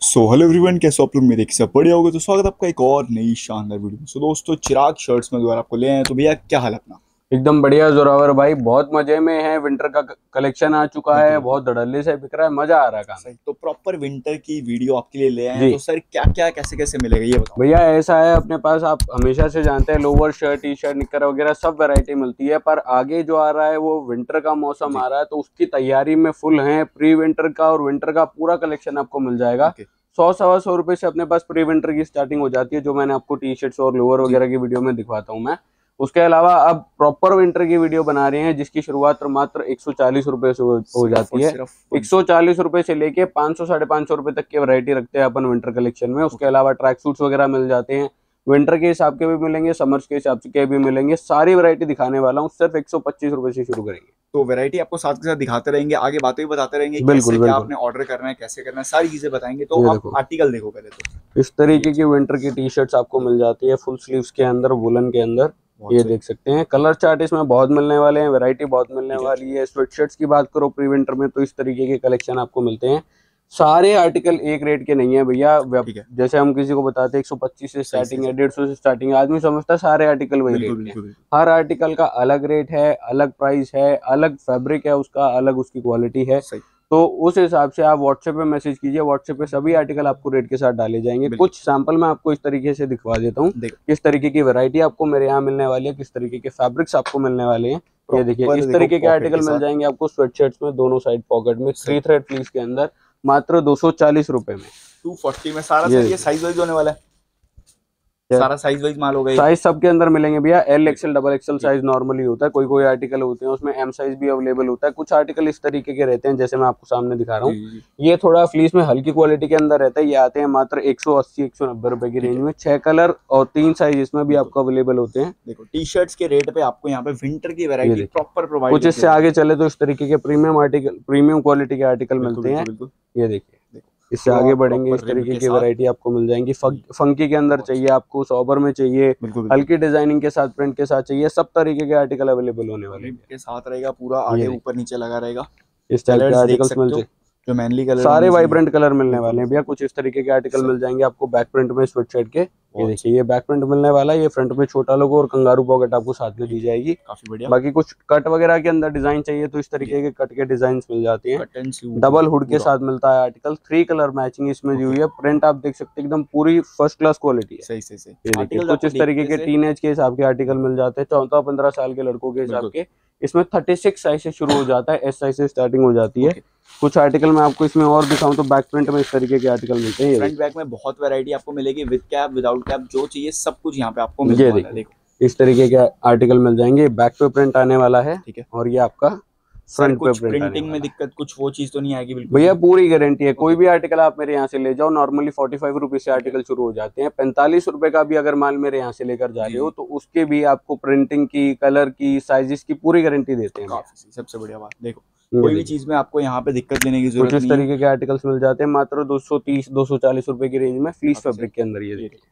So hello everyone कैसे आप लोग? मेरे सब बढ़िया होगा तो स्वागत आपका एक और नई शानदार वीडियो में। सो दोस्तों, चिराग शर्ट्स में दोबारा आपको ले आए तो भैया, क्या हाल अपना? एकदम बढ़िया जोरावर भाई बहुत मज़े में है विंटर का कलेक्शन आ चुका है बहुत धड़ल्ले से बिक रहा है मज़ा आ रहा है काम। सही तो प्रॉपर विंटर की वीडियो आपके लिए ले आए हैं तो सर क्या क्या कैसे कैसे मिलेगा ये बताओ। भैया ऐसा है अपने पास आप हमेशा से जानते हैं लोअर शर्ट टी शर्ट निकर वगैरह सब वैरायटी मिलती है पर आगे जो आ रहा है वो विंटर का मौसम आ रहा है तो उसकी तैयारी में फुल है प्री विंटर का और विंटर का पूरा कलेक्शन आपको मिल जाएगा। सौ सवा सौ रुपए से अपने पास प्री विंटर की स्टार्टिंग हो जाती है जो मैंने आपको टी शर्ट्स और लोअर वगैरह की वीडियो में दिखवाता हूँ मैं। उसके अलावा अब प्रॉपर विंटर की वीडियो बना रहे हैं जिसकी शुरुआत मात्र एक सौ चालीस रुपए से हो जाती है। एक सौ चालीस रुपए से लेके पाँच सौ साढ़े पाँच सौ रुपए तक की वैरायटी रखते हैं अपन विंटर कलेक्शन में। उसके अलावा ट्रैक सूट्स वगैरह मिल जाते हैं। विंटर के हिसाब के भी मिलेंगे समर्स के हिसाब के भी मिलेंगे। सारी वैरायटी दिखाने वाला हूँ सिर्फ़ एक सौ पच्चीस रुपए से शुरू करेंगे। तो वैरायटी आपको साथ के साथ दिखाते रहेंगे आगे बातें भी बताते रहेंगे बिल्कुल, क्या बिल्कुल। आपने ऑर्डर करना है कैसे करना है सारी चीज़ें बताएँगे। तो आप। आर्टिकल देखो पहले तो। इस तरीके की विंटर की टी शर्ट्स आपको मिल जाती है फुल स्लीव्स के अंदर वुलन के अंदर। ये देख सकते हैं। कलर चार्ट इसमें बहुत मिलने वाले हैं वैरायटी बहुत मिलने वाली है। स्वेट शर्ट्स की बात करो प्री विंटर में तो इस तरीके के कलेक्शन आपको मिलते हैं। सारे आर्टिकल एक रेट के नहीं है भैया। जैसे हम किसी को बताते हैं एक सौ पच्चीस से स्टार्टिंग है डेढ़ सौ से स्टार्टिंग है। आदमी समझता है सारे आर्टिकल वही रेट है। हर आर्टिकल का अलग रेट है अलग प्राइस है अलग फैब्रिक है उसका अलग उसकी क्वालिटी है। तो उस हिसाब से आप व्हाट्सएप पे मैसेज कीजिए। व्हाट्सएप पे सभी आर्टिकल आपको रेट के साथ डाले जाएँगे। कुछ सैंपल मैं आपको इस तरीके से दिखवा देता हूँ। किस तरीके की वैरायटी आपको मेरे यहाँ मिलने वाली है किस तरीके के फैब्रिक्स आपको मिलने वाले हैं। ये देखिए इस तरीके के आर्टिकल मिल जाएँगे आपको स्वेट में दोनों साइड पॉकेट में थ्री थ्रेड फ्लीस के अंदर मात्र दो सौ चालीस रुपए में। 240 में सारा ये साइज़ वाइज होने वाला है? सारा साइज़ वाइज माल होगा साइज़ सबके अंदर मिलेंगे भैया। L XL double XL size normally होता है कोई कोई आर्टिकल होते हैं उसमें एम साइज़ भी अवेलेबल होता है। कुछ आर्टिकल इस तरीके के रहते हैं जैसे मैं आपको सामने दिखा रहा हूँ। ये थोड़ा फ्लीस में हल्की क्वालिटी के अंदर रहता है। ये आते हैं मात्र 180 190 रुपए की रेंज में। छह कलर और तीन साइज़ इसमें भी आपको अवेलेबल होते हैं। देखो टी शर्ट्स के रेट पे आपको यहाँ पे विंटर की वैरायटी। प्रॉपर प्रोवाइड कुछ इससे आगे चले तो इस तरीके के प्रीमियम आर्टिकल प्रीमियम क्वालिटी के आर्टिकल मिलते हैं। ये देखिए। देखो। इससे आगे बढ़ेंगे इस तरीके की। वैरायटी आपको मिल जाएँगी। फंकी के अंदर चाहिए आपको सॉबर में चाहिए हल्की डिज़ाइनिंग के साथ प्रिंट के साथ चाहिए सब तरीके के आर्टिकल अवेलेबल होने वाले के साथ रहेगा पूरा आगे ऊपर नीचे लगा रहेगा। इस टाइप के आर्टिकल्स मिल जाए। जो मेनली कलर सारे वाइब्रेंट कलर मिलने वाले हैं। भैया कुछ इस तरीके के आर्टिकल मिल जाएँगे आपको बैक प्रिंट में स्वेट के। ये देखिए ये बैक प्रिंट मिलने वाला है ये फ्रंट में छोटा लोगो और कंगारू पॉकेट आपको साथ में दी जाएगी। काफ़ी बढ़िया। बाकी कुछ कट वगैरह के अंदर डिज़ाइन चाहिए तो इस तरीके के कट के डिज़ाइन मिल जाते हैं। डबल हुड के साथ मिलता है आर्टिकल थ्री कलर मैचिंग इसमें दी हुई है। प्रिंट आप देख सकते हैं एकदम पूरी फ़र्स्ट क्लास क्वालिटी है। सही सही सही। कुछ इस तरीके के टीन के हिसाब के आर्टिकल मिल जाते हैं चौदह पंद्रह साल के लड़कों के हिसाब। के। इसमें थर्टी सिक्स साइज़ से शुरू हो जाता है एस साइज़ से स्टार्टिंग हो जाती है Okay. कुछ आर्टिकल मैं आपको इसमें और दिखाऊँ तो बैक प्रिंट में इस तरीके के आर्टिकल मिलते हैं फ्रंट बैक में बहुत वैरायटी आपको मिलेगी विद कैप विदाउट कैप जो चाहिए सब कुछ यहाँ पे आपको मिल। देखो इस तरीके के आर्टिकल मिल जाएँगे बैक पे प्रिंट आने वाला है ठीक है और ये आपका फ्रंट पे प्रिंट प्रिंटिंग में दिक्कत कुछ वो चीज़ तो नहीं आएगी बिल्कुल भैया पूरी गारंटी है। कोई भी आर्टिकल आप मेरे यहाँ से ले जाओ नॉर्मली फोर्टी फाइव रुपीज़ से आर्टिकल शुरू हो जाते हैं। पैंतालीस रुपए का भी अगर माल मेरे यहाँ से लेकर जा रहे हो तो उसके भी आपको प्रिंटिंग की कलर की साइजेस की पूरी गारंटी देते हैं। सबसे बढ़िया बात। देखो कोई भी चीज़ में आपको यहाँ पे दिक्कत लेने की ज़रूरत इस नहीं है। तरीके के आर्टिकल्स मिल जाते हैं मात्र 230 240 रुपए की रेंज में फ्लीस फैब्रिक के अंदर ये देखिए देखो,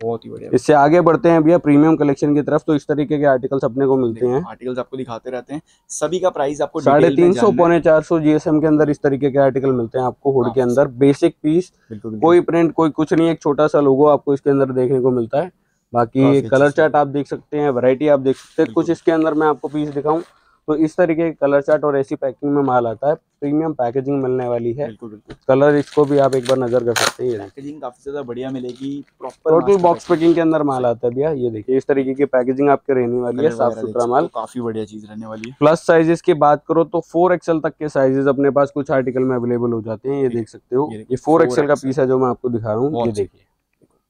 बहुत ही बढ़िया इससे आगे बढ़ते हैं भैया प्रीमियम कलेक्शन की तरफ़ तो इस तरीके के आर्टिकल्स अपने को मिलते हैं। आर्टिकल्स आपको दिखाते रहते हैं। सभी का प्राइस आपको साढ़े तीन सौ पौने चार सौ जीएसएम के अंदर इस तरीके के आर्टिकल मिलते हैं आपको हुड के अंदर। बेसिक पीस कोई प्रिंट कोई कुछ नहीं एक छोटा सा लोगो आपको इसके अंदर देखने को मिलता है। बाकी कलर चार्ट आप देख सकते हैं वैरायटी आप देख सकते हैं। कुछ इसके अंदर मैं आपको पीस दिखाऊँ। तो इस तरीके के कलर चार्ट और ऐसी पैकिंग में माल आता है। प्रीमियम पैकेजिंग मिलने वाली है। बिल्कुल बिल्कुल। कलर इसको भी आप एक बार नज़र कर सकते हैं। पैकेजिंग काफ़ी ज़्यादा बढ़िया मिलेगी। प्रॉपर टोटल बॉक्स पैकिंग के अंदर माल आता है भैया। ये देखिए इस तरीके की पैकेजिंग आपके रहने वाली है साफ़ सुथरा माल। काफ़ी बढ़िया चीज़ रहने वाली है। प्लस साइजेस की बात करो तो फोर एक्सएल तक के साइजेस अपने पास कुछ आर्टिकल में अवेलेबल हो जाते हैं। ये देख सकते हो। ये फोर 4XL एक्सएल का पीस है जो मैं आपको दिखा रहा हूँ। ये देखिए।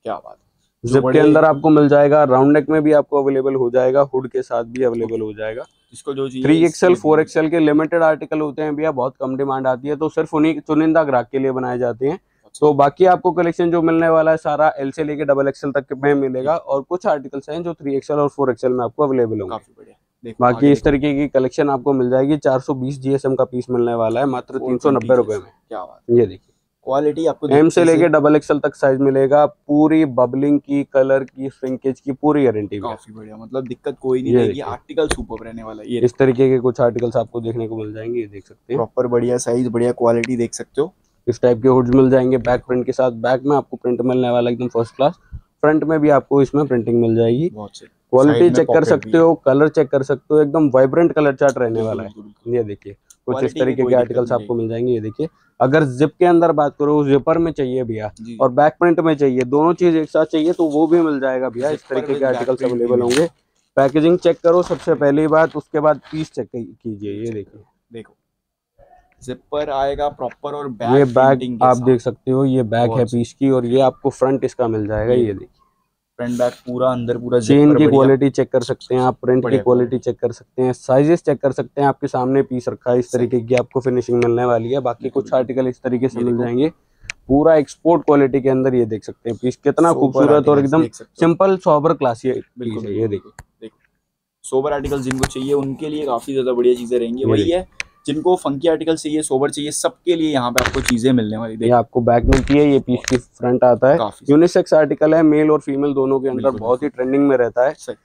क्या बात है। जिप के अंदर आपको मिल जाएगा राउंड नेक में भी आपको अवेलेबल हो जाएगा हुड के साथ भी अवेलेबल हो जाएगा। जिसको जो थ्री एक्सएल फोर एक्सएल के लिमिटेड आर्टिकल होते हैं भैया बहुत कम डिमांड आती है तो सिर्फ़ उन्हीं चुनिंदा ग्राहक के लिए बनाए जाते हैं। अच्छा। तो बाकी आपको कलेक्शन जो मिलने वाला है सारा एल से लेके डबल एक्सएल तक में मिलेगा और कुछ आर्टिकल्स हैं जो थ्री एक्सएल और फोर एक्सएल में आपको अवेलेबल होंगे। काफ़ी बढ़िया। बाकी इस तरीके की कलेक्शन आपको मिल जाएगी 420 जीएसएम का पीस मिलने वाला है मात्र तीन सौ नब्बे रुपए में। क्या बात ये देखिए। क्वालिटी आपको एम से लेके डबल एक्सएल तक साइज़ मिलेगा पूरी बबलिंग की कलर की श्रिंकेज की पूरी गारंटी काफ़ी बढ़िया मतलब दिक्कत कोई नहीं रहेगी आर्टिकल सुपर रहने वाला है ये इस तरीके के कुछ आर्टिकल्स आपको देखने को मिल जाएँगे ये देख सकते हैं। प्रॉपर बढ़िया साइज़ बढ़िया क्वालिटी देख सकते हो। इस टाइप के हुड्स मिल जाएँगे बैक प्रिंट के साथ। बैक में आपको प्रिंट मिलने वाला एकदम फ़र्स्ट क्लास फ्रंट में भी आपको इसमें प्रिंटिंग मिल जाएगी। क्वालिटी चेक कर सकते हो। कलर चेक कर सकते हो एकदम वाइब्रेंट कलर चार्ट रहने वाला है। ये देखिए कुछ इस तरीके के आर्टिकल्स आपको मिल जाएँगे ये देखिए। अगर जिप के अंदर बात करो जिपर में चाहिए भैया और बैक प्रिंट में चाहिए दोनों चीज़ एक साथ चाहिए तो वो भी मिल जाएगा भैया इस तरीके के आर्टिकल्स अवेलेबल होंगे। पैकेजिंग चेक करो सबसे पहली बात उसके बाद पीस चेक कीजिए ये देखिए। देखो जिपर आएगा प्रॉपर और बैक ये बैग आप देख सकते हो ये बैग है पीस की और ये आपको फ्रंट इसका मिल जाएगा ये देखिए। फ्रंट बैक पूरा अंदर पूरा चेन की क्वालिटी चेक कर सकते हैं आप प्रिंट की क्वालिटी चेक कर सकते हैं। साइजेस चेक कर सकते हैं आपके सामने पीस रखा है इस तरीके की आपको फिनिशिंग मिलने वाली है। बाकी कुछ आर्टिकल इस तरीके से मिल जाएँगे। पूरा एक्सपोर्ट क्वालिटी के अंदर ये देख सकते हैं। पीस कितना खूबसूरत और एकदम। सिंपल सोबर क्लासी ये देखिए देखो सोबर आर्टिकल जिनको चाहिए उनके लिए काफ़ी ज़्यादा बढ़िया चीज़ें रहेंगी। वही है जिनको फंकी आर्टिकल चाहिए सोबर चाहिए सबके लिए यहाँ पे आपको चीज़ें मिलने वाली। ये देखो आपको बैक मिलती है ये पीस की फ्रंट आता है। यूनिसेक्स आर्टिकल है मेल और फीमेल दोनों के अंदर बहुत ही ट्रेंडिंग में रहता है।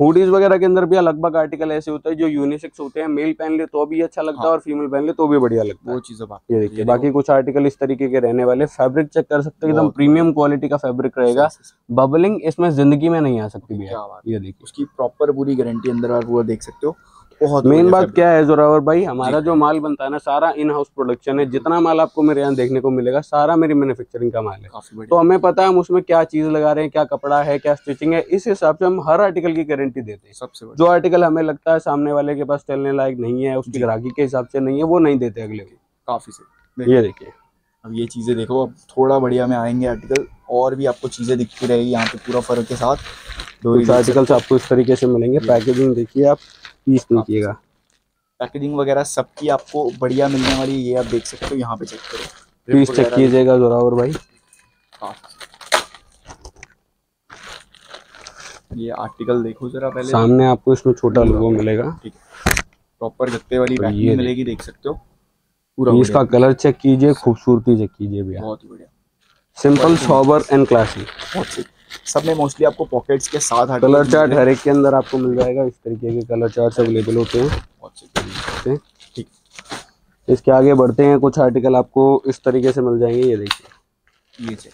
हुडीज वगैरह के अंदर भी लगभग आर्टिकल ऐसे होते हैं जो यूनिसेक्स होते हैं। मेल पहन ले तो भी अच्छा लगता है हाँ। और फीमेल पहन ले तो भी बढ़िया लगता है। वो चीज़ें ये देखिए बाकी कुछ आर्टिकल इस तरीके के रहने वाले फैब्रिक चेक कर सकते हो एकदम प्रीमियम क्वालिटी का फैब्रिक रहेगा। बबलिंग इसमें ज़िंदगी में नहीं आ सकती भैया। ये देखिए। उसकी प्रॉपर पूरी गारंटी अंदर आप पूरा देख सकते हो। बहुत मेन बात क्या है जोरावर भाई? हमारा जो। माल बनता है ना सारा इन हाउस प्रोडक्शन है। जितना माल आपको मेरे यहाँ देखने को मिलेगा सारा मेरी मैन्युफैक्चरिंग का माल है। तो हमें पता है हम उसमें क्या चीज़ लगा रहे हैं क्या कपड़ा है क्या स्टिचिंग है। इस हिसाब से हम हर आर्टिकल की गारंटी देते हैं। सबसे जो आर्टिकल हमें लगता है सामने वाले के पास चलने लायक नहीं है उसकी ग्राहकी के हिसाब से नहीं है वो नहीं देते अगले को काफ़ी से ये देखिए अब ये चीज़ें देखो अब थोड़ा बढ़िया में आएँगे आर्टिकल और भी आपको चीज़ें दिखती रहेगी यहाँ पे पूरा फ़र्क के साथ। डोरी कुछ आर्टिकल्स आपको इस तरीके से मिलेंगे। पैकेजिंग देखिए आप पीस देखिएगा। पैकेजिंग वगैरह सबकी आपको बढ़िया मिलने वाली ये आप देख सकते हो यहाँ पे चेक करो। पीस चेक कीजिएगा जोरावर भाई। ये आर्टिकल देखो जरा पहले। सामने आपको इसमें छोटा लोगो मिलेगा। ठीक है। प्रॉपर गत्ते वाली तो पैकिंग मिलेगी देख सकते हो। पूरा पीस का बढ़िया, कलर चेक कीजिए खूबसूरती चेक कीजिए भैया। बहुत ही बढ़िया सिंपल सॉबर एंड क्लासिक सब में मोस्टली आपको पॉकेट्स के साथ कलर चार्ट हर एक के अंदर आपको मिल जाएगा इस तरीके के कलर चार्ट अवेलेबल होते हैं। हैं। ठीक। इसके आगे बढ़ते हैं कुछ आर्टिकल आपको इस तरीके से मिल जाएँगे ये देखिए। ये चेक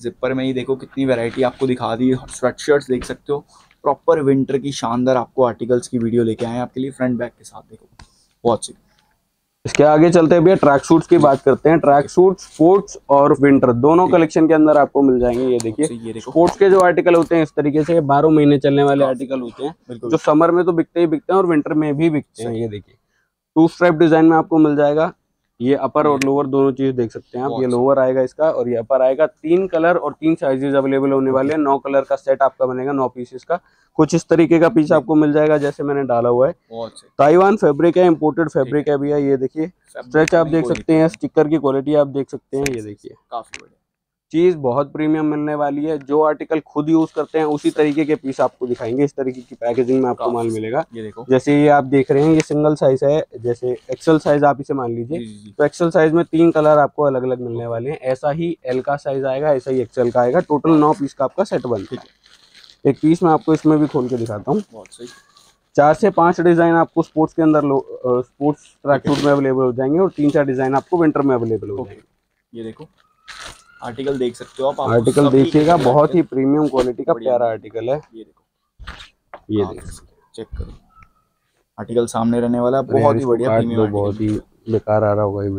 जिपर में ही देखो कितनी वैरायटी आपको दिखा दी स्वेट शर्ट्स देख सकते हो। प्रॉपर विंटर की शानदार आपको आर्टिकल्स की वीडियो लेके आए हैं आपके लिए फ्रंट बैक के साथ देखो। बहुत सही इसके आगे चलते हैं भैया ट्रैक सूट्स की बात करते हैं। ट्रैक सूट स्पोर्ट्स और विंटर दोनों कलेक्शन के अंदर आपको मिल जाएँगे ये देखिए। स्पोर्ट्स के जो आर्टिकल होते हैं इस तरीके से बारह महीने चलने वाले आर्टिकल होते हैं जो समर में तो बिकते ही बिकते हैं और विंटर में भी बिकते हैं ये देखिए। टू स्ट्राइप डिज़ाइन में आपको मिल जाएगा। ये अपर और लोअर दोनों चीज़ देख सकते हैं आप। ये लोअर आएगा इसका और ये अपर आएगा। तीन कलर और तीन साइजेस अवेलेबल होने वाले हैं। नौ कलर का सेट आपका बनेगा नौ पीसेस का। कुछ इस तरीके का पीस आपको मिल जाएगा जैसे मैंने डाला हुआ है। ताइवान फैब्रिक है इम्पोर्टेड फैब्रिक है। भैया ये देखिए। स्ट्रेच आप देख सकते हैं स्टिकर की क्वालिटी आप देख सकते हैं ये देखिए। काफ़ी बढ़िया। चीज़ बहुत प्रीमियम मिलने वाली है। जो आर्टिकल खुद यूज़ करते हैं उसी तरीके के पीस आपको दिखाएँगे। इस तरीके की पैकेजिंग में आपको माल मिलेगा। ये देखो। जैसे ये आप देख रहे हैं ये सिंगल साइज़ है। जैसे एक्सेल साइज़ आप इसे मान लीजिए। तो एक्सेल साइज़ में तीन कलर आपको अलग अलग मिलने वाले हैं। ऐसा ही एल का साइज़ आएगा ऐसा ही एक्सेल का आएगा। टोटल नौ पीस का आपका सेट बनता है। एक पीस मैं आपको इसमें भी खोल के दिखाता हूँ। चार से पाँच डिज़ाइन आपको स्पोर्ट्स के अंदर स्पोर्ट्स ट्रैक सूट में अवेलेबल हो जाएँगे और तीन चार डिज़ाइन आपको विंटर में अवेलेबल हो जाएँगे। ये देखो। आर्टिकल देख सकते हो आप। आर्टिकल देखिएगा बहुत ही प्रीमियम क्वालिटी का प्यारा आर्टिकल है। ये देखो। ये देख। चेक करो। आर्टिकल सामने रहने वाला बहुत ही बढ़िया प्रीमियम बहुत ही। बेकार आ रहा होगा ये